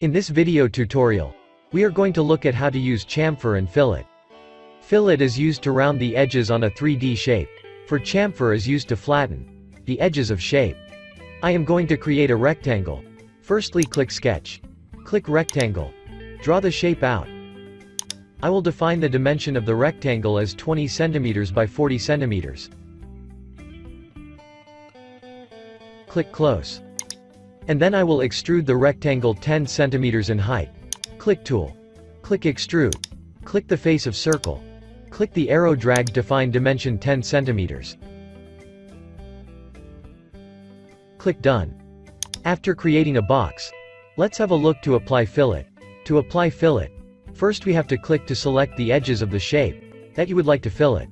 In this video tutorial, we are going to look at how to use chamfer and fillet. Fillet is used to round the edges on a 3D shape. For chamfer is used to flatten the edges of shape. I am going to create a rectangle. Firstly click Sketch. Click Rectangle. Draw the shape out. I will define the dimension of the rectangle as 20 centimeters by 40 centimeters. Click Close. And then I will extrude the rectangle 10 centimeters in height. Click Tool. Click Extrude. Click the face of circle. Click the arrow drag define dimension 10 centimeters. Click Done. After creating a box, let's have a look to apply fillet. To apply fillet, first we have to click to select the edges of the shape that you would like to fillet.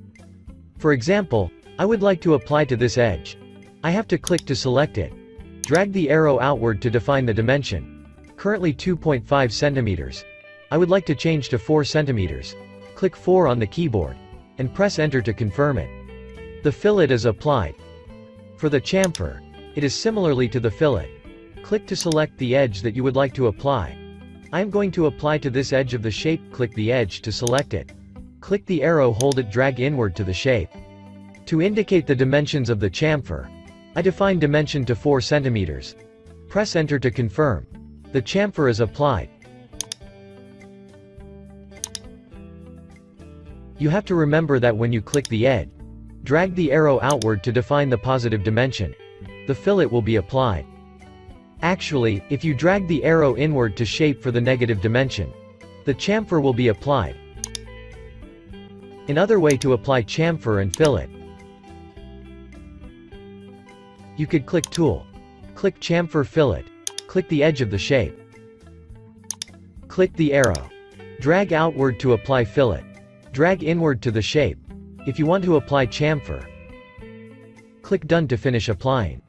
For example, I would like to apply to this edge. I have to click to select it. Drag the arrow outward to define the dimension. Currently 2.5 centimeters. I would like to change to 4 centimeters. Click 4 on the keyboard. And press enter to confirm it. The fillet is applied. For the chamfer, it is similarly to the fillet. Click to select the edge that you would like to apply. I am going to apply to this edge of the shape, click the edge to select it. Click the arrow hold it drag inward to the shape. To indicate the dimensions of the chamfer, I define dimension to 4 centimeters. Press enter to confirm. The chamfer is applied. You have to remember that when you click the edge, drag the arrow outward to define the positive dimension. The fillet will be applied. Actually, if you drag the arrow inward to shape for the negative dimension, the chamfer will be applied. Another way to apply chamfer and fillet you could click Tool. Click Chamfer Fillet. Click the edge of the shape. Click the arrow. Drag outward to apply fillet. Drag inward to the shape. If you want to apply chamfer, click Done to finish applying.